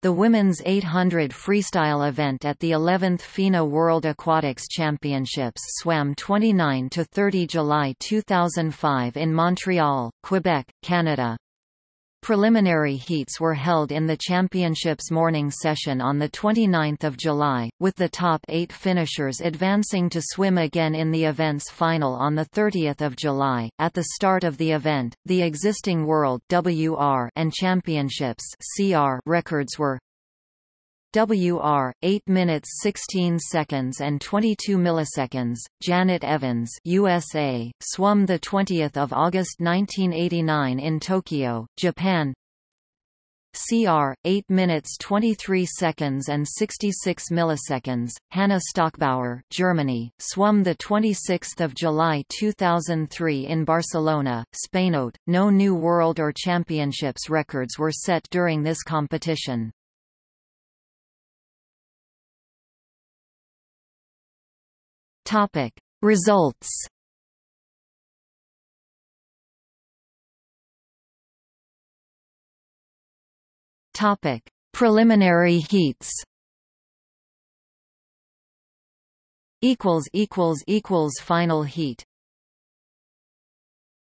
The women's 800 freestyle event at the 11th FINA World Aquatics Championships swam 29 to 30 July 2005 in Montreal, Quebec, Canada. Preliminary heats were held in the championship's morning session on 29 July, with the top eight finishers advancing to swim again in the event's final on 30 July. At the start of the event, the existing World WR and Championships CR records were WR 8 minutes 16 seconds and 22 milliseconds. Janet Evans, USA, swum the 20th of August 1989 in Tokyo, Japan. CR 8 minutes 23 seconds and 66 milliseconds. Hannah Stockbauer, Germany, swum the 26th of July 2003 in Barcelona, Spain. No new world or championships records were set during this competition. Topic. Results Topic. Preliminary heats equals equals equals final heat